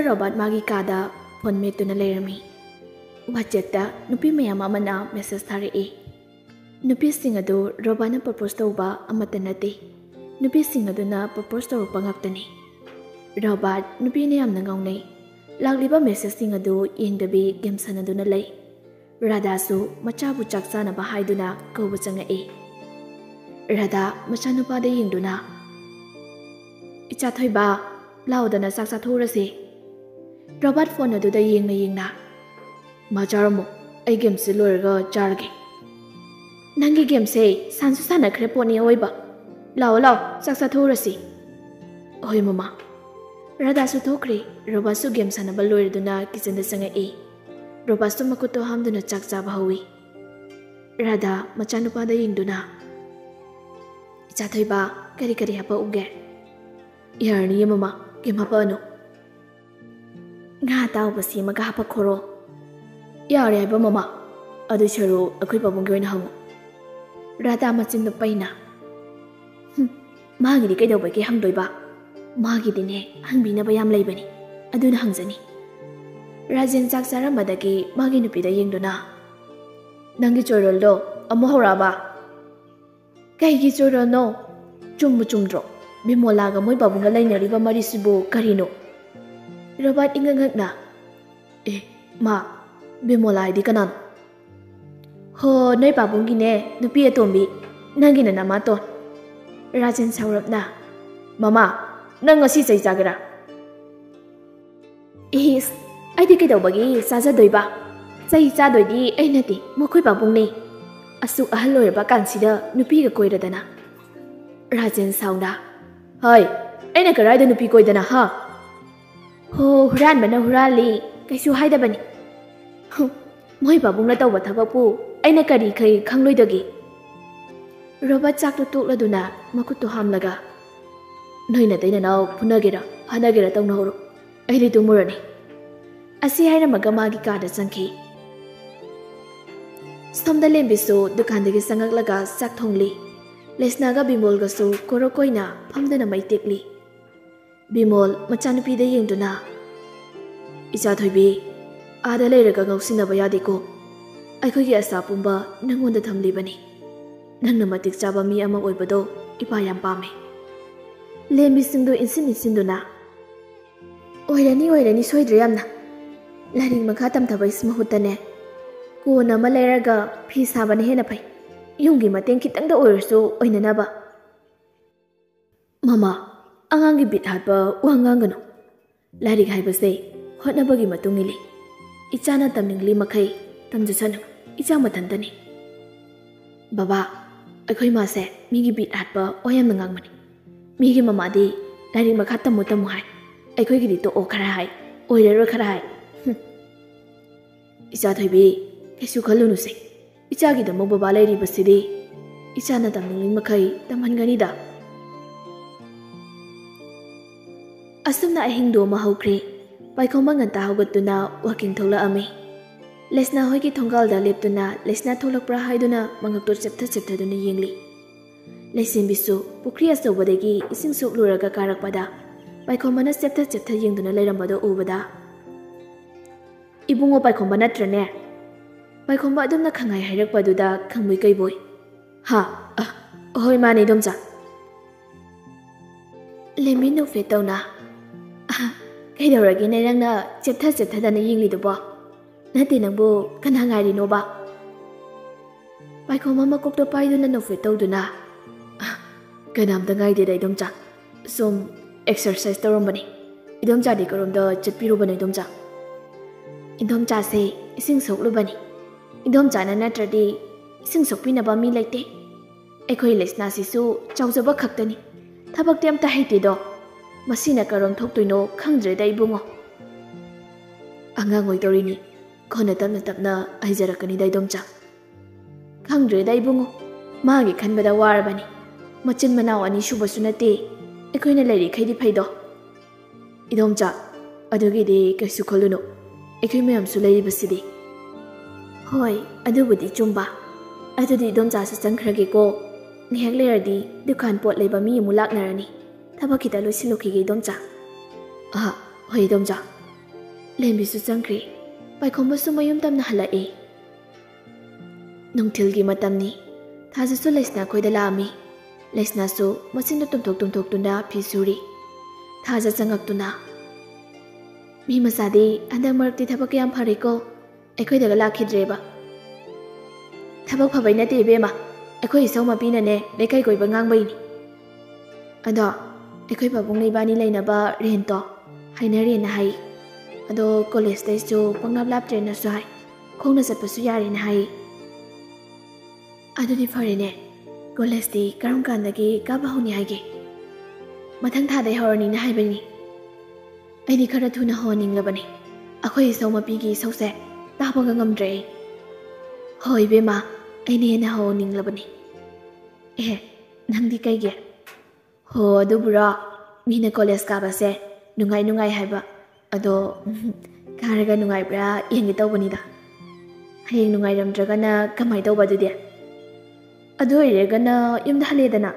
Mister Robert ꯃꯥꯒꯤ ꯀꯥꯗ ꯐꯣꯟ ꯃꯦꯠꯇꯨꯅ ꯂꯩꯔꯝꯃꯤ ꯋꯥꯆꯦꯠꯇ ꯅꯨꯄꯤ ꯃꯌꯥꯝ ꯑꯃꯅ ꯃꯦꯁꯦꯖ ꯊꯥꯔꯛꯏ ꯅꯨꯄꯤꯁꯤꯡ ꯑꯗꯨ ꯔꯣꯕꯥꯅ ꯄ꯭ꯔꯄꯣꯁ ꯇꯧꯕ ꯑꯃꯠꯇ ꯅꯠꯇꯦ ꯅꯨꯄꯤꯁꯤꯡ ꯑꯗꯨꯅ ꯄ꯭ꯔꯄꯣꯁ ꯇꯧꯔꯛꯄ ꯉꯥꯛꯇꯅꯤ ꯔꯣꯕꯥꯔꯠ ꯅꯨꯄꯤꯅ ꯌꯥꯝꯅ ꯉꯥꯎꯅꯩ ꯂꯥꯛꯂꯤꯕ ꯃꯦꯁꯦꯖꯁꯤꯡ ꯑꯗꯨ ꯌꯦꯡꯗꯕꯤ ꯒꯦꯝ ꯁꯥꯟꯅꯗꯨꯅ ꯂꯩ ꯔꯥꯙꯥꯁꯨ ꯃꯆꯥꯕꯨ ꯆꯥꯛ ꯆꯥꯅꯕ ꯍꯥꯏꯗꯨꯅ ꯀꯧꯕ ꯆꯪꯉꯛꯏ ꯔꯥꯙꯥ ꯃꯆꯥꯅꯨꯄꯥꯗ ꯌꯦꯡꯗꯨꯅ ꯏꯆꯥꯊꯣꯏꯕ ꯂꯥꯎꯗꯅ ꯆꯥꯛ ꯆꯥꯊꯣꯛꯎꯔꯁꯤ robert phone adu da yeng na yeng na ma jaram ai game se lor ga jar game se san su san akre po ni ba lao lao sak sa thu rasi mama rada su thu kre su game san ba lor du na kitchen da sanga e robert ham du na chak cha ba hui pa da yeng du na cha ba kari kari ha pa u ge mama ge ma no nga tao ba si maga hapa khoro ya re ba mama adu charu akhui pabung gi na hamu rata ma chin do paina ma gì ri kai do ba ki hang doi ba gì gi dine hang bi na ba yam lai ba ni adu na hang jani rajin chak sara ma da gi ma gi nupi da yeng do na nang gi chorol do amo hora ba kai gi chorol no chum mu chum dro bimola ga moi babung ga lai na ri ba mari sibo karino Robert ingang ngang na. Eh, ma, bimolay di kanan. Ho, nay babong gine, nupi etombi, nangin na naman to. Rajan saurap na. Mama, nang ngasi sa isagira. Is, ay di kay daw bagi, saza doy ba? Sa isa doy di, ay nati, makoy babong ni. Asu ahal lawyer ba kansida, nupi ka koy radana. Rajan sauna. Hoy, ay nakaray da nupi koy dana ha. ꯍꯣ ꯍꯨꯔꯥꯟꯕꯅ ꯍꯨꯔꯥꯜꯂꯤ ꯀꯩꯁꯨ ꯍꯥꯏꯗꯕꯅꯤ ꯃꯣꯏ ꯄꯥꯕꯨꯡꯅ ꯇꯧꯕ ꯊꯕꯛꯄꯨ ꯑꯩꯅ ꯀꯔꯤ ꯀꯔꯤ ꯈꯪꯂꯣꯏꯗꯒꯦ ꯔꯣꯕꯥꯠ ꯆꯥꯛꯇꯨ ꯇꯣꯛꯂꯗꯨꯅ ꯃꯈꯨꯠꯇꯨ ꯍꯥꯝꯂꯒ ꯅꯣꯏꯅ ꯇꯩꯅꯅꯥꯎ ꯐꯨꯅꯒꯦꯔꯥ ꯐꯥꯅꯒꯦꯔꯥ ꯇꯧꯅꯍꯧꯔꯣ ꯑꯩꯗꯤ ꯇꯨꯝꯃꯨꯔꯅꯤ ꯑꯁꯤ ꯍꯥꯏꯔꯝꯃꯒ ꯃꯥꯒꯤ ꯀꯥꯗ ꯆꯪꯈꯤ ꯁꯣꯝꯗ ꯂꯦꯝꯕꯤꯁꯨ ꯗꯨꯀꯥꯟꯗꯒꯤ ꯆꯪꯉꯛꯂꯒ ꯆꯥꯛ ꯊꯣꯡꯂꯤ ꯂꯦꯁꯅꯥꯒ ꯕꯤꯃꯣꯜꯒꯁꯨ ꯀꯣꯔꯣꯀꯣꯏꯅ ꯐꯝꯗꯨꯅ ꯃꯩ ꯇꯦꯛꯂꯤ ꯕꯤꯃꯣꯜ ꯃꯆꯥꯅꯨꯄꯤꯗ ꯌꯦꯡꯗꯨꯅ ꯏꯆꯥ ꯊꯣꯏꯕꯤ ꯑꯥꯗ ꯂꯩꯔꯒ ꯉꯧꯁꯤꯟꯅꯕ ꯌꯥꯗꯦꯀꯣ ꯑꯩꯈꯣꯏꯒꯤ ꯑꯁꯥ ꯄꯨꯝꯕ ꯅꯪꯉꯣꯟꯗ ꯊꯝꯂꯤꯕꯅꯤ ꯅꯪꯅ ꯃꯇꯤꯛ ꯆꯥꯕ ꯃꯤ ꯑꯃ ꯑꯣꯏꯕꯗꯣ ꯏꯄꯥ ꯌꯥꯝ ꯄꯥꯝꯃꯦ ꯂꯦꯝꯕꯤꯁꯤꯡꯗꯨ ꯏꯟꯁꯤꯟ ꯏꯟꯁꯤꯟꯗꯨꯅ ꯑꯣꯏꯔꯅꯤ ꯑꯣꯏꯔꯅꯤ ꯁꯣꯏꯗ꯭ꯔꯦ ꯌꯥꯝꯅ ꯂꯥꯏꯔꯤꯛ ꯃꯈꯥ ꯇꯝꯊꯕꯒꯤ ꯃꯍꯨꯠꯇꯅꯦ ꯀꯣꯟ ꯑꯃ ꯂꯩꯔꯒ ꯐꯤ ꯁꯥꯕꯅ ꯍꯦꯟꯅ ꯐꯩ ꯌꯨꯝꯒꯤ ꯃꯇꯦꯡ ꯈꯤꯇꯪꯗ ꯑꯣꯏꯔꯁꯨ ꯑꯣꯏꯅꯅꯕ ꯃꯃꯥ angang gi bit hatpa uangang gano larik haiba se hotna bagi matung ile ichana tamning li makai tamju chan icha matan dani baba akhoi ma se mi gi bit hatpa oyam nangang mani mi gi mama di larik makha tamu tamu hai akhoi gi di to o khara hai oi le ro khara hai hm. icha thoi bi kesu khalu nu se icha gi da mo baba lairi basidi ichana tamning li makai tamhan gani da ꯑꯁꯨꯝꯅ ꯑꯍꯤꯡꯗꯣ ꯑꯃ ꯍꯧꯈ꯭ꯔꯦ ꯄꯥꯏꯈꯣꯝꯕ ꯉꯟꯇꯥ ꯍꯧꯒꯠꯇꯨꯅ ꯋꯥꯀꯤꯡ ꯊꯣꯛꯂꯛꯑꯝꯃꯤ ꯂꯦꯁꯅꯥ ꯍꯣꯏꯒꯤ ꯊꯣꯡꯒꯥꯜꯗ ꯂꯦꯞꯇꯨꯅ ꯂꯦꯁꯅꯥ ꯊꯣꯛꯂꯛꯄ꯭ꯔꯥ ꯍꯥꯏꯗꯨꯅ ꯃꯉꯛꯇꯣ ꯆꯞꯊ ꯆꯞꯊꯗꯨꯅ ꯌꯦꯡꯂꯤ ꯂꯩꯁꯦꯝꯕꯤꯁꯨ ꯄꯨꯈ꯭ꯔꯤ ꯑꯆꯧꯕꯗꯒꯤ ꯏꯁꯤꯡ ꯁꯣꯛꯂꯨꯔꯒ ꯀꯥꯔꯛꯄꯗ ꯄꯥꯏꯈꯣꯝꯕꯅ ꯆꯦꯞꯊ ꯆꯦꯞꯊ ꯌꯦꯡꯗꯨꯅ ꯂꯩꯔꯝꯕꯗꯣ ꯎꯕꯗ ꯏꯕꯨꯡꯉꯣ ꯄꯥꯏꯈꯣꯝꯕ ꯅꯠꯇ꯭ꯔꯅꯦ ꯄꯥꯏꯈꯣꯝꯕ ꯑꯗꯨꯝꯅ ꯈꯪꯉꯥꯏ ꯍꯥꯏꯔꯛꯄꯗꯨꯗ ꯈꯪꯕꯨꯏ ꯀꯩꯕꯣꯏ ꯍꯥ ꯑꯍꯣꯏ ꯃꯥꯅꯦ ꯏꯗꯣꯝꯆꯥ ꯂꯦꯝꯃꯤ ꯅꯣꯛꯐꯦꯠ ꯇꯧꯅ ꯀꯩꯗꯧꯔꯒꯦ ꯅꯦ ꯅꯪꯅ ꯆꯦꯞꯊ ꯆꯦꯞꯊꯗꯅ ꯌꯦꯡꯂꯤꯗꯨꯕꯣ ꯅꯠꯇꯦ ꯅꯪꯕꯨ ꯀꯅꯥ ꯉꯥꯏꯔꯤꯅꯣꯕ ꯄꯥꯏꯈꯣꯝ ꯑꯃ ꯀꯣꯛꯇ ꯄꯥꯏꯗꯨꯅ ꯅꯣꯐꯦꯠ ꯇꯧꯗꯨꯅ ꯀꯅꯥꯝꯇ ꯉꯥꯏꯗꯦꯗ ꯏꯗꯣꯝꯆꯥ ꯁꯨꯝ ꯑꯦꯛꯁꯔꯁꯥꯏꯁ ꯇꯧꯔꯝꯕꯅꯤ ꯏꯗꯣꯝꯆꯥꯗꯤ ꯀꯔꯣꯝꯗ ꯆꯠꯄꯤꯔꯨꯕꯅꯣ ꯏꯗꯣꯝꯆꯥ ꯏꯗꯣꯝꯆꯥꯁꯦ ꯏꯁꯤꯡ ꯁꯣꯛꯂꯨꯕꯅꯤ ꯏꯗꯣꯝꯆꯥꯅ ꯅꯠꯇ꯭ꯔꯗꯤ ꯏꯁꯤꯡ ꯁꯣꯛꯄꯤꯅꯕ ꯃꯤ ꯂꯩꯇꯦ ꯑꯩꯈꯣꯏ ꯂꯩꯁꯅꯥꯁꯤꯁꯨ ꯆꯥꯎꯖꯕ ꯈꯛꯇꯅꯤ ꯊꯕꯛꯇꯤ ꯑꯝꯇ ꯍꯩꯇꯦꯗꯣ ꯃꯁꯤꯅ ꯀꯔꯣꯝ ꯊꯣꯛꯇꯣꯏꯅꯣ ꯈꯪꯗ꯭ꯔꯦꯗ ꯏꯕꯨꯡꯉꯣ ꯑꯉꯥꯡ ꯑꯣꯏꯗꯧꯔꯤꯅꯤ ꯀꯣꯟꯅ ꯇꯞꯅ ꯇꯞꯅ ꯍꯩꯖꯔꯛꯀꯅꯤꯗ ꯏꯗꯣꯝꯆꯥ ꯈꯪꯗ꯭ꯔꯦꯗ ꯏꯕꯨꯡꯉꯣ ꯃꯥꯒꯤ ꯈꯟꯕꯗ ꯋꯥꯔꯕꯅꯤ ꯃꯆꯤꯟ ꯃꯅꯥꯎ ꯑꯅꯤ ꯁꯨꯕꯁꯨ ꯅꯠꯇꯦ ꯑꯩꯈꯣꯏꯅ ꯂꯩꯔꯤꯈꯩꯗꯤ ꯐꯩꯗꯣ ꯏꯗꯣꯝꯆꯥ ꯑꯗꯨꯒꯤꯗꯤ ꯀꯩꯁꯨ ꯈꯜꯂꯨꯅꯨ ꯑꯩꯈꯣꯏ ꯃꯌꯥꯝꯁꯨ ꯂꯩꯔꯤꯕꯁꯤꯗꯤ ꯍꯣꯏ ꯑꯗꯨꯕꯨꯗꯤ ꯆꯨꯝꯕ ꯑꯗꯨꯗꯤ ꯏꯗꯣꯝꯆꯥꯁꯨ ꯆꯪꯈ꯭ꯔꯒꯦꯀꯣ ꯉꯥꯏꯍꯥꯛ ꯂꯩꯔꯗꯤ ꯗꯨꯀꯥꯟ ꯄꯣꯠ ꯂꯩꯕ ꯃꯤ ꯑꯃꯨꯛ ꯂꯥꯛꯅꯔꯅꯤ ꯊꯕꯛꯀꯤꯗ ꯂꯣꯏꯁꯤꯜꯂꯨꯈꯤꯒꯦ ꯏꯗꯣꯝꯆꯥ ꯑꯍ ꯍꯣꯏ ꯏꯗꯣꯝꯆꯥ ꯂꯦꯝꯕꯤꯁꯨ ꯆꯪꯈ꯭ꯔꯦ ꯄꯥꯏꯈꯣꯝꯕꯁꯨ ꯃꯌꯨꯝ ꯇꯝꯅ ꯍꯜꯂꯛꯏ ꯅꯨꯡꯊꯤꯜꯒꯤ ꯃꯇꯝꯅꯤ ꯊꯥꯖꯁꯨ ꯂꯩꯁꯅꯥ ꯑꯩꯈꯣꯏꯗ ꯂꯥꯛꯑꯝꯃꯤ ꯂꯩꯁꯅꯥꯁꯨ ꯃꯆꯤꯟꯗ ꯇꯨꯝꯊꯣꯛ ꯇꯨꯝꯊꯣꯛꯇꯨꯅ ꯐꯤ ꯁꯨꯔꯤ ꯊꯥꯖ ꯆꯪꯉꯛꯇꯨꯅ ꯃꯤ ꯃꯆꯥꯗꯤ ꯍꯟꯗꯛ ꯃꯔꯛꯇꯤ ꯊꯕꯛ ꯌꯥꯝ ꯐꯔꯦꯀꯣ ꯑꯩꯈꯣꯏꯗꯒ ꯂꯥꯛꯈꯤꯗ꯭ꯔꯦꯕ ꯊꯕꯛ ꯐꯕꯩ ꯅꯠꯇꯦ ꯏꯕꯦꯝꯃ ꯑꯩꯈꯣꯏ ꯏꯁꯧ ꯃꯄꯤꯅꯅꯦ ꯂꯩꯀꯥꯏ ꯀꯣꯏꯕ ꯉꯥꯡꯕꯩꯅꯤ ꯑꯗꯣ ꯑꯩꯈꯣꯏ ꯄꯥꯕꯨꯡ ꯂꯩꯕꯥꯅꯤ ꯂꯩꯅꯕ ꯔꯦꯟꯇꯣ ꯍꯥꯏꯅꯔꯦꯅ ꯍꯥꯏ ꯑꯗꯣ ꯀꯣꯂꯦꯖꯇꯩꯁꯨ ꯄꯪꯂꯥꯞ ꯂꯥꯞꯇ꯭ꯔꯦꯅꯁꯨ ꯍꯥꯏ ꯈꯣꯡꯅ ꯆꯠꯄꯁꯨ ꯌꯥꯔꯦꯅ ꯍꯥꯏ ꯑꯗꯨꯗꯤ ꯐꯔꯦꯅꯦ ꯀꯣꯂꯦꯖꯇꯤ ꯀꯔꯝ ꯀꯥꯟꯗꯒꯤ ꯀꯥꯕ ꯍꯧꯅꯤ ꯍꯥꯏꯒꯦ ꯃꯊꯪ ꯊꯥꯗꯩ ꯍꯧꯔꯅꯤꯅ ꯍꯥꯏꯕꯅꯤ ꯑꯩꯗꯤ ꯈꯔ ꯊꯨꯅ ꯍꯧꯍꯟꯅꯤꯡꯂꯕꯅꯤ ꯑꯩꯈꯣꯏ ꯏꯁꯧ ꯃꯄꯤꯒꯤ ꯏꯁꯧꯁꯦ ꯇꯥꯕꯒ ꯉꯝꯗ꯭ꯔꯦ ꯑꯩ ꯍꯣꯏ ꯏꯕꯦꯝꯃ ꯑꯩꯅ ꯍꯦꯟꯅ ꯍꯧꯍꯟꯅꯤꯡꯂꯕꯅꯤ ꯑꯦꯍꯦ ꯅꯪꯗꯤ ꯀꯩꯒꯤ ꯍꯣ ꯑꯗꯨꯕꯨꯔꯣ ꯃꯤꯅ ꯀꯣꯂꯦꯖ ꯀꯥꯕꯁꯦ ꯅꯨꯡꯉꯥꯏ ꯅꯨꯡꯉꯥꯏ ꯍꯥꯏꯕ ꯑꯗꯣ ꯀꯥꯔꯒ ꯅꯨꯡꯉꯥꯏꯕ꯭ꯔꯥ ꯌꯦꯡꯒꯦ ꯇꯧꯕꯅꯤꯗ ꯍꯌꯦꯡ ꯅꯨꯡꯉꯥꯏꯔꯝꯗ꯭ꯔꯒꯅ ꯀꯃꯥꯏ ꯇꯧꯕ ꯑꯗꯨꯗꯤ ꯑꯗꯨ ꯑꯣꯏꯔꯒꯅ ꯌꯨꯝꯗ ꯍꯜꯂꯦꯗꯅ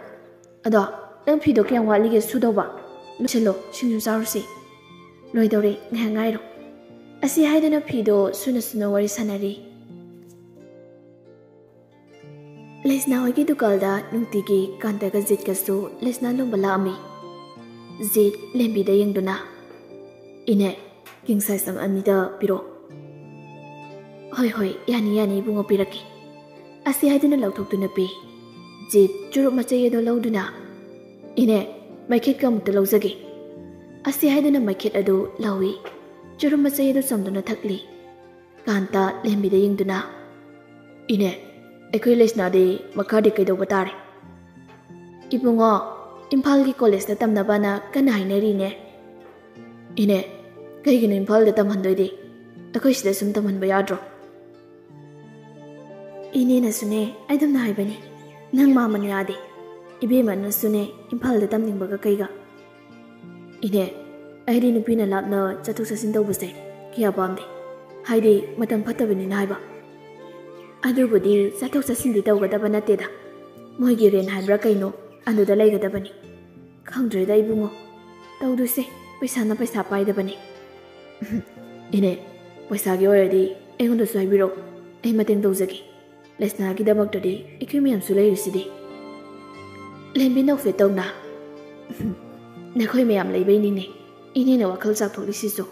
ꯑꯗꯣ ꯅꯪ ꯐꯤꯗꯣ ꯀꯌꯥꯝ ꯋꯥꯠꯂꯤꯒꯦ ꯁꯨꯗꯧꯕ ꯂꯣꯏꯁꯤꯜꯂꯣ ꯁꯤꯡꯖꯨ ꯆꯥꯔꯨꯁꯤ ꯂꯣꯏꯗꯧꯔꯦ ꯉꯥꯏꯍꯥꯛ ꯉꯥꯏꯔꯣ ꯑꯁꯤ ꯍꯥꯏꯗꯨꯅ ꯐꯤꯗꯣ ꯁꯨꯅ ꯁꯨꯅ ꯋꯥꯔꯤ ꯁꯥꯟꯅꯔꯤ ꯂꯩꯁꯅꯥ ꯍꯣꯏꯒꯤ ꯗꯨꯀꯥꯟꯗ ꯅꯨꯡꯇꯤꯒꯤ ꯀꯥꯟꯇꯒ ꯖꯤꯠꯀꯁꯨ ꯂꯩꯁꯅꯥ ꯂꯣꯡꯕ ꯂꯥꯛꯑꯝꯃꯤ ꯖꯤꯠ ꯂꯦꯝꯕꯤꯗ ꯌꯦꯡꯗꯨꯅ ꯏꯅꯦ ꯀꯤꯡ ꯁꯥꯏꯖ ꯑꯃ ꯑꯅꯤꯗ ꯄꯤꯔꯣ ꯍꯣꯏ ꯍꯣꯏ ꯌꯥꯅꯤ ꯌꯥꯅꯤ ꯏꯕꯨꯡꯉꯣ ꯄꯤꯔꯛꯀꯦ ꯑꯁꯤ ꯍꯥꯏꯗꯨꯅ ꯂꯧꯊꯣꯛꯇꯨꯅ ꯄꯤ ꯖꯤꯠ ꯆꯨꯔꯨꯞ ꯃꯆꯩ ꯑꯗꯣ ꯂꯧꯗꯨꯅ ꯏꯅꯦ ꯃꯩꯈꯦꯠꯀ ꯑꯃꯨꯛꯇ ꯂꯧꯖꯒꯦ ꯑꯁꯤ ꯍꯥꯏꯗꯨꯅ ꯃꯩꯈꯦꯠ ꯑꯗꯨ ꯂꯧꯏ ꯆꯨꯔꯨꯞ ꯃꯆꯩ ꯑꯗꯨ ꯆꯝꯗꯨꯅ ꯊꯛꯂꯤ ꯀꯥꯟꯇ ꯂꯦꯝꯕꯤꯗ ꯌꯦꯡꯗꯨꯅ ꯏꯅꯦ ꯑꯩꯈꯣꯏ ꯂꯩꯁꯅꯥꯗꯤ ꯃꯈꯥꯗꯤ ꯀꯩꯗꯧꯕ ꯇꯥꯔꯦ ꯏꯕꯨꯡꯉꯣ ꯏꯝꯐꯥꯜꯒꯤ ꯀꯣꯂꯦꯖꯇ ꯇꯝꯅꯕꯅ ꯀꯟꯅ ꯍꯥꯏꯅꯔꯤꯅꯦ ꯏꯅꯦ ꯀꯩꯒꯤꯅꯣ ꯏꯝꯐꯥꯜꯗ ꯇꯝꯍꯟꯗꯣꯏꯗꯤ ꯑꯩꯈꯣꯏ ꯁꯤꯗ ꯁꯨꯝ ꯇꯝꯍꯟꯕ ꯌꯥꯗ꯭ꯔꯣ ꯏꯅꯦꯅꯁꯨꯅꯦ ꯑꯩꯗꯝꯅ ꯍꯥꯏꯕꯅꯤ ꯅꯪ ꯃꯥꯃꯅ ꯌꯥꯗꯦ ꯏꯕꯦꯝꯃꯅꯁꯨꯅꯦ ꯏꯝꯐꯥꯜꯗ ꯇꯝꯅꯤꯡꯕꯒ ꯀꯩꯒ ꯏꯅꯦ ꯑꯩꯗꯤ ꯅꯨꯄꯤꯅ ꯂꯥꯞꯅ ꯆꯠꯊꯣꯛ ꯆꯠꯁꯤꯟ ꯇꯧꯕꯁꯦ ꯀꯌꯥ ꯄꯥꯝꯗꯦ ꯍꯥꯏꯗꯤ ꯃꯇꯝ ꯐꯠꯇꯕꯅꯤꯅ ꯍꯥꯏꯕ ꯑꯗꯨꯕꯨꯗꯤ ꯆꯠꯊꯣꯛ ꯆꯠꯁꯤꯟꯗꯤ ꯇꯧꯒꯗꯕ ꯅꯠꯇꯦꯗ ꯃꯣꯏꯒꯤ ꯔꯦꯟ ꯍꯥꯏꯕ꯭ꯔꯥ ꯀꯩꯅꯣ ꯑꯗꯨꯗ ꯂꯩꯒꯗꯕꯅꯤ ꯈꯪꯗ꯭ꯔꯦꯗ ꯏꯕꯨꯡꯉꯣ ꯇꯧꯗꯣꯏꯁꯦ ꯄꯩꯁꯥꯅ ꯄꯩꯁꯥ ꯄꯥꯏꯗꯕꯅꯤ ꯏꯅꯦ ꯄꯩꯁꯥꯒꯤ ꯑꯣꯏꯔꯗꯤ ꯑꯩꯉꯣꯟꯗꯁꯨ ꯍꯥꯏꯕꯤꯔꯛꯎ ꯑꯩ ꯃꯇꯦꯡ ꯇꯧꯖꯒꯦ ꯂꯦꯁꯅꯥꯒꯤꯗꯃꯛꯇꯗꯤ ꯑꯩꯈꯣꯏ ꯃꯌꯥꯝꯁꯨ ꯂꯩꯔꯤꯁꯤꯗꯤ ꯂꯦꯝꯕꯤ ꯅꯧꯐꯦꯠ ꯇꯧꯅ ꯅꯈꯣꯏ ꯃꯌꯥꯝ ꯂꯩꯕꯩꯅꯤꯅꯦ ꯏꯅꯦꯅ ꯋꯥꯈꯜ ꯆꯥꯎꯊꯣꯛꯂꯤꯁꯤꯁꯨ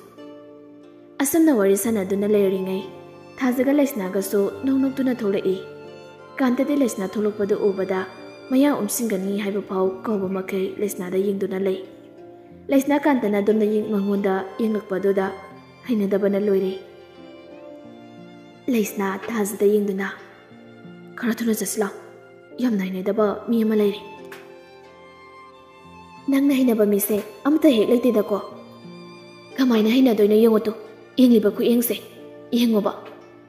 ꯑꯁꯨꯝꯅ ꯋꯥꯔꯤ ꯁꯥꯟꯅꯗꯨꯅ ꯂꯩꯔꯤꯉꯩ ꯊꯥꯖꯒ ꯂꯩꯁꯅꯥꯒꯁꯨ ꯅꯣꯛ ꯅꯣꯛꯇꯨꯅ ꯊꯣꯛꯂꯛꯏ ꯀꯥꯟꯇꯗꯤ ꯂꯩꯁꯅꯥ ꯊꯣꯛꯂꯛꯄꯗꯨ ꯎꯕꯗ ꯃꯌꯥ ꯎꯝꯁꯤꯟꯒꯅꯤ ꯍꯥꯏꯕ ꯐꯥꯎ ꯀꯧꯕ ꯃꯈꯩ ꯂꯩꯁꯅꯥꯗ ꯌꯦꯡꯗꯨꯅ ꯂꯩ ꯂꯩꯁꯅꯥ ꯀꯥꯟꯇꯅ ꯑꯗꯣꯝꯗ ꯃꯉꯣꯟꯗ ꯌꯦꯡꯂꯛꯄꯗꯨꯗ ꯍꯩꯅꯗꯕꯅ ꯂꯣꯏꯔꯦ ꯂꯩꯁꯅꯥ ꯊꯥꯖꯗ ꯌꯦꯡꯗꯨꯅ ꯈꯔ ꯊꯨꯅ ꯆꯠꯁꯤꯂꯥꯎ ꯌꯥꯝꯅ ꯍꯩꯅꯗꯕ ꯃꯤ ꯑꯃ ꯂꯩꯔꯦ ꯅꯪꯅ ꯍꯩꯅꯕ ꯃꯤꯁꯦ ꯑꯃꯇ ꯍꯦꯛ ꯂꯩꯇꯦꯗꯀꯣ ꯀꯃꯥꯏꯅ ꯍꯩꯅꯗꯣꯏꯅꯣ ꯌꯦꯡꯉꯣ ꯇꯨ ꯌꯦꯡꯂꯤꯕ ꯈꯨꯌꯦꯡꯁꯦ ꯌꯦꯡꯉꯣꯕ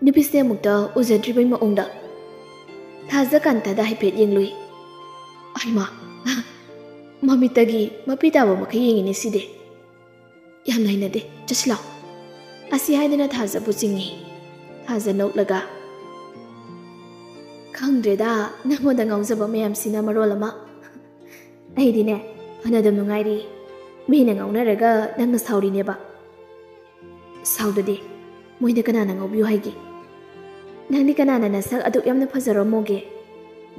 ꯅꯨꯄꯤꯁꯦ ꯑꯃꯨꯛꯇ ꯎꯖꯗ꯭ꯔꯤꯕꯩ ꯃꯑꯣꯡꯗ ꯊꯥꯖꯀꯥꯟꯇꯗ ꯍꯥꯏꯐꯦꯠ ꯌꯦꯡꯂꯨꯏ ꯑꯩꯃꯥ ꯃꯃꯤꯠꯇꯒꯤ ꯃꯄꯤ ꯇꯥꯕ ꯃꯈꯩ ꯌꯦꯡꯉꯤꯅꯦ ꯁꯤꯗꯤ ꯌꯥꯝ ꯂꯩꯅꯗꯦ ꯆꯠꯁꯤꯂꯥꯎ ꯑꯁꯤ ꯍꯥꯏꯗꯅ ꯊꯥꯖꯕꯨ ꯆꯤꯡꯉꯤ ꯊꯥꯖ ꯅꯣꯛꯂꯒ ꯈꯪꯗ꯭ꯔꯦꯗ ꯅꯪꯉꯣꯟꯗ ꯉꯥꯎꯖꯕ ꯃꯌꯥꯝꯁꯤꯅ ꯃꯔꯣꯜ ꯑꯃ ꯑꯩꯗꯤꯅꯦ ꯐꯅꯗꯨꯝ ꯅꯨꯡꯉꯥꯏꯔꯤ ꯃꯤꯅ ꯉꯥꯎꯅꯔꯒ ꯅꯪꯅ ꯁꯥꯎꯔꯤꯅꯦꯕ ꯁꯥꯎꯗꯗꯤ ꯃꯣꯏꯗ ꯀꯅꯥꯅ ꯉꯥꯎꯕꯤꯌꯨ ꯍꯥꯏꯒꯦ ꯅꯪꯗꯤ ꯀꯅꯥꯅ ꯅꯁꯛ ꯑꯗꯨꯛ ꯌꯥꯝꯅ ꯐꯖꯔꯝꯃꯣꯒꯦ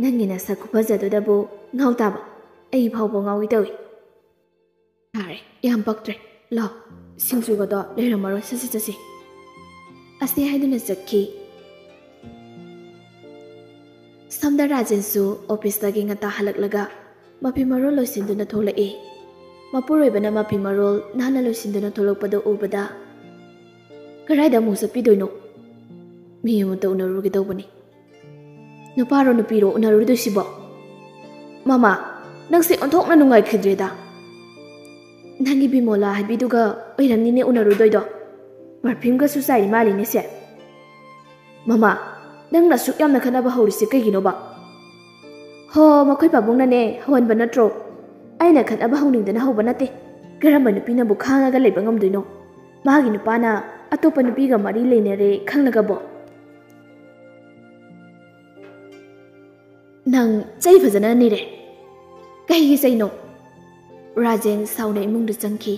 ꯅꯪꯒꯤ ꯅꯁꯛ ꯈꯨꯐꯖꯗꯨꯗꯕꯨ ꯉꯥꯎ ꯇꯥꯕ ꯑꯩ ꯐꯥꯎꯕ ꯉꯥꯎꯏ ꯇꯧꯏ ꯌꯥꯔꯦ ꯌꯥꯝ ꯄꯛꯇ꯭ꯔꯦ ꯂꯥꯎ ꯁꯤꯡꯖꯨꯒꯗꯣ ꯂꯩꯔꯝꯃꯔꯣꯏ ꯆꯠꯁꯤ ꯆꯠꯁꯤ ꯑꯁꯤ ꯍꯥꯏꯗꯨꯅ ꯆꯠꯈꯤ ꯁꯣꯝꯗ ꯔꯥꯖꯦꯟꯁꯨ ꯑꯣꯐꯤꯁꯇꯒꯤ ꯉꯟꯇꯥ ꯍꯜꯂꯛꯂꯒ ꯃꯐꯤ ꯃꯔꯣꯜ ꯂꯣꯏꯁꯤꯟꯗꯨꯅ ꯊꯣꯛꯂꯛꯏ ꯃꯄꯨꯔꯣꯏꯕꯅ ꯃꯐꯤ ꯃꯔꯣꯜ ꯅꯍꯥꯟꯅ ꯂꯣꯏꯁꯤꯟꯗꯨꯅ ꯊꯣꯛꯂꯛꯄꯗꯨ ꯎꯕꯗ ꯀꯗꯥꯏꯗ ꯑꯃꯨꯛ ꯆꯠꯄꯤꯗꯣꯏꯅꯣ n n Nuparo nupiro n i i i i u u u u d d r r a a b g s m ꯃꯤ ꯑꯃꯇ ꯎ ꯅ ꯔ ꯨ ꯒ ꯗ ꯧ o ꯅ ꯤ ꯅ ꯨ ꯄ ꯥ ꯔ u ꯅ ꯨ ꯄ i ꯔ i ꯎ ꯅ ꯔ ꯨ ꯗ n ꯏ ꯁ ꯤ ꯕ ꯣ ꯃꯃꯥ ꯅꯪꯁꯦ ꯑꯣꯟꯊꯣꯛꯅ ꯅ r ꯡ ꯉ ꯥ ꯏ ꯈ ꯤ ꯗ ꯭ ꯔ ꯦ d ꯅꯪꯒꯤ ꯕꯤꯃꯣꯂꯥ ꯍꯥꯏꯕꯤꯗꯨꯒ ꯑꯣꯏꯔꯝꯅꯤꯅꯦ ꯎ ꯅ ꯔ n a ꯣ ꯏ ꯗ ꯣ ꯃꯔꯐꯤꯝꯒꯁꯨ ꯆꯥꯏꯔꯤ ꯃꯥꯜꯂꯤꯅꯦꯁꯦ ꯃꯃꯥ ꯅ b a ꯑꯁꯨꯛ ꯌꯥꯝꯅ ꯈꯠꯅꯕ ꯍ ꯧ a n ꯁ ꯤ ꯀꯩꯒꯤꯅꯣꯕ ꯍꯣ ꯃꯈꯣꯏ ꯄ ꯥ ꯕ n ꯡ ꯅ ꯅ ꯦ ꯍꯧꯍꯟꯕ ꯅ ꯠ n a ꯔ ꯣ ꯑꯩꯅ a ꯠ ꯅ ꯕ ꯍꯧꯅꯤꯡꯗꯅ ꯍꯧꯕ ꯅ ꯠ ꯇ k a ꯔ ꯝ ꯕ ꯅ ꯨ ꯄ e ꯅ ꯕ ꯨ ꯈ ꯥ m ꯉ ꯒ ꯂꯩꯕ ꯉ g ꯗ ꯣ ꯏ ꯅ a ꯃꯥꯒꯤ ꯅꯨꯄꯥꯅ ꯑ ꯇ ꯣ ꯞ mari l e n e r e k a n g ꯈ ꯪ g a b o ꯅꯪ ꯆꯩ ꯐꯖꯅ ꯅꯤꯔꯦ ꯀꯩꯒꯤ ꯆꯩꯅꯣ ꯔꯥꯖꯦꯟ ꯁꯥꯎꯅ ꯏꯃꯨꯡꯗ ꯆꯪꯈꯤ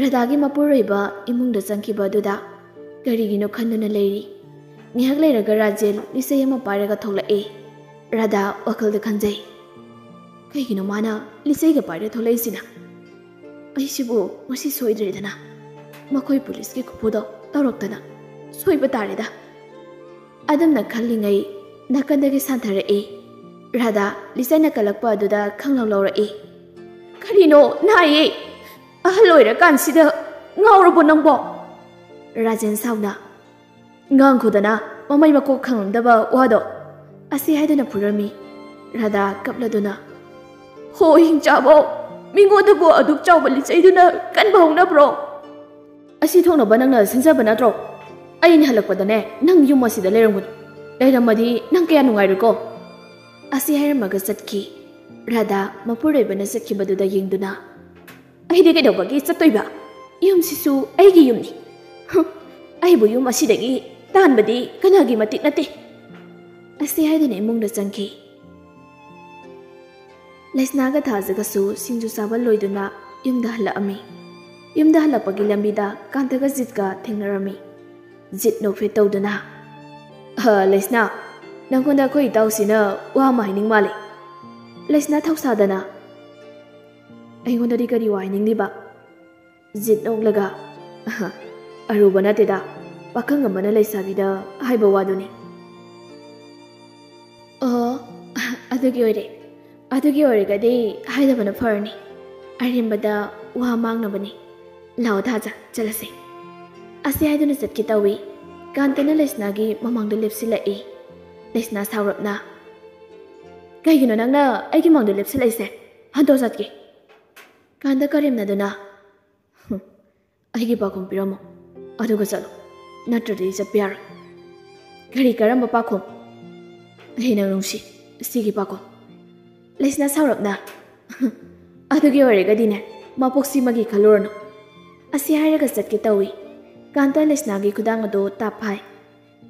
ꯔꯙꯥꯒꯤ ꯃꯄꯨꯔꯣꯏꯕ ꯏꯃꯨꯡꯗ ꯆꯪꯈꯤꯕ ꯑꯗꯨꯗ ꯀꯔꯤꯒꯤꯅꯣ ꯈꯟꯗꯨꯅ ꯂꯩꯔꯤ ꯉꯥꯏꯍꯥꯛ ꯂꯩꯔꯒ ꯔꯥꯖꯦꯟ ꯂꯤꯆꯩ ꯑꯃ ꯄꯥꯏꯔꯒ ꯊꯣꯛꯂꯛꯏ ꯔꯙꯥ ꯋꯥꯈꯜꯗ ꯈꯟꯖꯩ ꯀꯩꯒꯤꯅꯣ ꯃꯥꯅ ꯂꯤꯆꯩꯒ ꯄꯥꯏꯔ ꯊꯣꯛꯂꯛꯏꯁꯤꯅ ꯑꯩꯁꯤꯕꯨ ꯃꯁꯤ ꯁꯣꯏꯗ꯭ꯔꯦꯗꯅ ꯃꯈꯣꯏ ꯄꯨꯂꯤꯁꯀꯤ ꯈꯨꯐꯨꯗꯣ ꯇꯧꯔꯛꯇꯅ ꯁꯣꯏꯕ ꯇꯥꯔꯦꯗ ꯑꯗꯨꯝꯅ ꯈꯜꯂꯤꯉꯩ ꯅꯥꯀꯟꯗꯒꯤ ꯁꯥꯟꯊꯔꯛꯏ ꯔꯥꯙꯥ ꯂꯤꯆꯩꯅ ꯀꯜꯂꯛꯄ ꯑꯗꯨꯗ ꯈꯪꯂꯧ ꯂꯧꯔꯛꯏ ꯀꯔꯤꯅꯣ ꯅꯥꯏꯌꯦ ꯑꯍꯜ ꯑꯣꯏꯔꯀꯥꯟꯁꯤꯗ ꯉꯥꯎꯔꯕꯣ ꯅꯪꯕꯣ ꯔꯥꯖꯦꯟ ꯁꯥꯎꯅ ꯉꯥꯡꯈꯣꯗꯅ ꯃꯃꯩ ꯃꯀꯣꯛ ꯈꯪꯂꯝꯗꯕ ꯋꯥꯗꯣ ꯑꯁꯤ ꯍꯥꯏꯗꯨꯅ ꯐꯨꯔꯝꯃꯤ ꯔꯥꯙꯥ ꯀꯞꯂꯗꯨꯅ ꯍꯣ ꯍꯤꯡꯆꯥꯕꯣ ꯃꯤꯉꯣꯟꯗꯕꯨ ꯑꯗꯨꯛ ꯆꯥꯎꯕ ꯂꯤꯆꯩꯗꯨꯅ ꯀꯟꯕ ꯍꯧꯅꯕ꯭ꯔꯣ ꯑꯁꯤ ꯊꯣꯛꯅꯕ ꯅꯪꯅ ꯁꯤꯟꯖꯕ ꯅꯠꯇ꯭ꯔꯣ ꯑꯩꯅ ꯍꯜꯂꯛꯄꯗꯅꯦ ꯅꯪ ꯌꯨꯝ ꯑꯁꯤꯗ ꯂꯩꯔꯝꯒꯅꯨ ꯂꯩꯔꯝꯃꯗꯤ ꯅꯪ ꯀꯌꯥ ꯅꯨꯡꯉꯥꯏꯔꯣꯏꯀꯣ ꯑꯁꯤ ꯍꯥꯏꯔꯝꯃꯒ ꯆꯠꯈꯤ ꯔꯥꯙꯥ ꯃꯄꯨꯔꯣꯏꯕꯅ ꯆꯠꯈꯤꯕꯗꯨꯗ ꯌꯦꯡꯗꯨꯅ ꯑꯩꯗꯤ ꯀꯩꯗꯧꯕꯒꯤ ꯆꯠꯇꯣꯏꯕ ꯌꯨꯝꯁꯤꯁꯨ ꯑꯩꯒꯤ ꯌꯨꯝꯅꯤ ꯑꯩꯕꯨ ꯌꯨꯝ ꯑꯁꯤꯗꯒꯤ ꯇꯥꯟꯕꯗꯤ ꯀꯅꯥꯒꯤ ꯃꯇꯤꯛ ꯅꯠꯇꯦ ꯑꯁꯤ ꯍꯥꯏꯗꯨꯅ ꯏꯃꯨꯡꯗ ꯆꯪꯈꯤ ꯂꯩꯁꯅꯥꯒ ꯊꯥꯖꯒꯁꯨ ꯁꯤꯡꯖꯨ ꯆꯥꯕ ꯂꯣꯏꯗꯨꯅ ꯌꯨꯝꯗ ꯍꯜꯂꯛꯑꯝꯃꯤ ꯌꯨꯝꯗ ꯍꯜꯂꯛꯄꯒꯤ ꯂꯝꯕꯤꯗ ꯀꯥꯟꯊꯒ ꯖꯤꯠꯀ ꯊꯦꯡꯅꯔꯝꯃꯤ ꯖꯤꯠ ꯅꯣꯐꯦꯠ ꯇꯧꯗꯨꯅ ꯂꯩꯁꯅꯥ ꯅꯪꯉꯣꯟꯗ ꯑꯩꯈꯣꯏ ꯏꯇꯥꯎꯁꯤꯅ ꯋꯥ ꯑꯃ ꯍꯥꯏꯅꯤꯡ ꯃꯥꯜꯂꯤ ꯂꯩꯁꯅꯥ ꯊꯧꯁꯥꯗꯅ ꯑꯩꯉꯣꯟꯗꯗꯤ ꯀꯔꯤ ꯋꯥ ꯍꯥꯏꯅꯤꯡꯂꯤꯕ ꯖꯤꯠ ꯅꯣꯛꯂꯒ ꯑꯔꯨꯕ ꯅꯠꯇꯦꯗ ꯄꯥꯈꯪ ꯑꯃꯅ ꯂꯩꯁꯥꯕꯤꯗ ꯍꯥꯏꯕ ꯋꯥꯗꯨꯅꯤ ꯑꯣ ꯑꯗꯨꯒꯤ ꯑꯣꯏꯔꯦ ꯑꯗꯨꯒꯤ ꯑꯣꯏꯔꯒꯗꯤ ꯍꯥꯏꯗꯕꯅ ꯐꯔꯅꯤ ꯑꯔꯦꯝꯕꯗ ꯋꯥ ꯃꯥꯡꯅꯕꯅꯤ ꯂꯥꯎ ꯊꯥꯖ ꯆꯠꯂꯁꯦ ꯑꯁꯤ ꯍꯥꯏꯗꯨꯅ ꯆꯠꯀꯦ ꯇꯧꯏ ꯀꯥꯟꯇꯅ ꯂꯩꯁꯅꯥꯒꯤ ꯃꯃꯥꯡꯗ ꯂꯦꯞꯁꯤꯜꯂꯛꯏ ꯅꯦꯁꯅꯥ ꯁꯥꯎꯔꯞꯅ ꯀꯩꯒꯤꯅꯣ ꯅꯪꯅ ꯑꯩꯒꯤ ꯃꯥꯡꯗ ꯂꯦꯞꯁꯤꯜꯂꯛꯏꯁꯦ ꯍꯟꯗꯣꯛꯆꯠꯀꯦ ꯀꯥꯟꯗ ꯀꯔꯦꯝꯅꯗꯨꯅ ꯑꯩꯒꯤ ꯄꯥꯎꯈꯨꯝ ꯄꯤꯔꯝꯃꯣ ꯑꯗꯨꯒ ꯆꯠꯂꯣ ꯅꯠꯇ꯭ꯔꯗꯤ ꯆꯠꯄ ꯌꯥꯔꯣꯏ ꯀꯔꯤ ꯀꯔꯝꯕ ꯄꯥꯈꯣꯝ ꯑꯩ ꯅꯪ ꯅꯨꯡꯁꯤ ꯁꯤꯒꯤ ꯄꯥꯈꯣꯝ ꯂꯩꯁꯅꯥ ꯁꯥꯎꯔꯞꯅ ꯑꯗꯨꯒꯤ ꯑꯣꯏꯔꯒꯗꯤꯅꯦ ꯃꯄꯣꯛꯁꯤꯃꯒꯤ ꯈꯜꯂꯨꯔꯅꯨ ꯑꯁꯤ ꯍꯥꯏꯔꯒ ꯆꯠꯀꯦ ꯇꯧꯏ ꯀꯥꯟꯇ ꯂꯩꯁꯅꯥꯒꯤ ꯈꯨꯗꯥꯡ ꯑꯗꯨ ꯇꯥꯞꯐꯥꯏ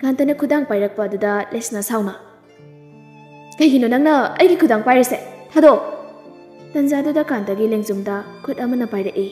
ꯀꯥꯟꯇꯅ ꯈꯨꯗꯥꯡ ꯄꯥꯏꯔꯛꯄ ꯑꯗꯨꯗ ꯂꯦꯁꯅ ꯁꯥꯎꯅ ꯀꯩꯒꯤꯅꯣ ꯅꯪꯅ ꯑꯩꯒꯤ ꯈꯨꯗꯥꯡ ꯄꯥꯏꯔꯤꯁꯦ ꯊꯥꯗꯣꯛ ꯇꯟꯖꯥꯗꯨꯗ ꯀꯥꯟꯇꯒꯤ ꯂꯦꯡꯖꯨꯝꯗ ꯈꯨꯠ ꯑꯃꯅ ꯄꯥꯏꯔꯛꯏ